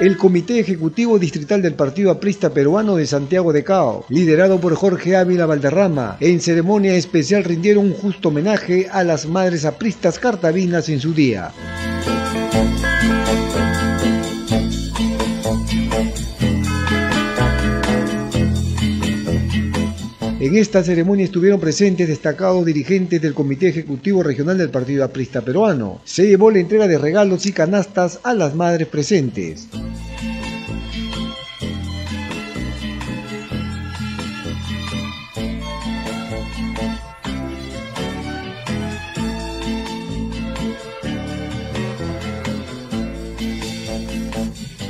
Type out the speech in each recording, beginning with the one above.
El Comité Ejecutivo Distrital del Partido Aprista Peruano de Santiago de Cao, liderado por Jorge Ávila Valderrama, en ceremonia especial rindieron un justo homenaje a las madres apristas cartavinas en su día. En esta ceremonia estuvieron presentes destacados dirigentes del Comité Ejecutivo Regional del Partido Aprista Peruano. Se llevó la entrega de regalos y canastas a las madres presentes.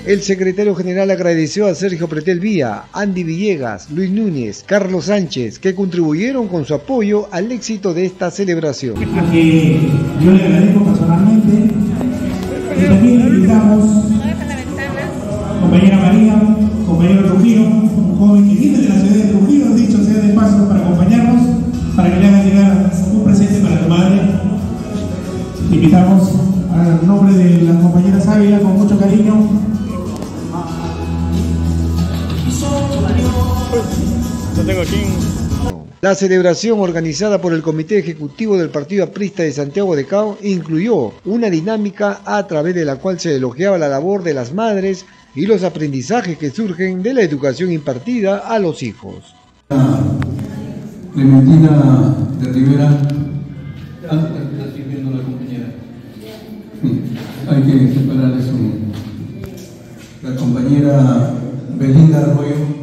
El secretario general agradeció a Sergio Pretel Vía, Andy Villegas, Luis Núñez, Carlos Sánchez, que contribuyeron con su apoyo al éxito de esta celebración. A que yo le agradezco personalmente y también invitamos compañera María, compañero Trujillo, un joven que viene de la ciudad de Trujillo, dicho sea de paso, para acompañarnos, para que le hagan llegar un presente para tu madre. Invitamos al nombre de la compañera Ávila con mucho cariño La celebración organizada por el Comité Ejecutivo del Partido Aprista de Santiago de Cao incluyó una dinámica a través de la cual se elogiaba la labor de las madres y los aprendizajes que surgen de la educación impartida a los hijos. Clementina de Rivera, hay que separar eso. La compañera Belinda Arroyo.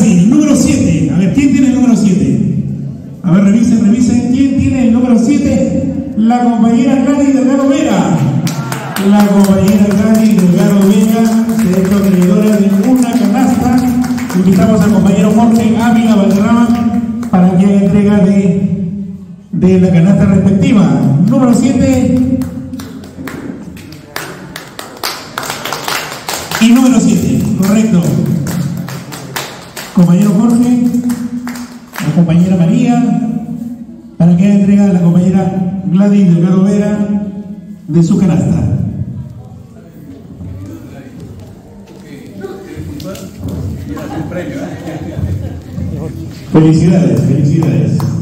Número 7. A ver, ¿quién tiene el número 7? A ver, revisen, revisen. ¿Quién tiene el número 7? La compañera Gladys Delgado Vera. La compañera Gladys Delgado Vera se es acreedora de una canasta. Invitamos al compañero Jorge Ávila Valderrama para que haga entrega de, de la canasta respectiva. Número 7. Y número 7, correcto compañero Jorge, la compañera María, para que entrega la compañera Gladys Delgado Vera de su canasta. Felicidades, felicidades.